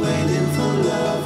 waiting for love.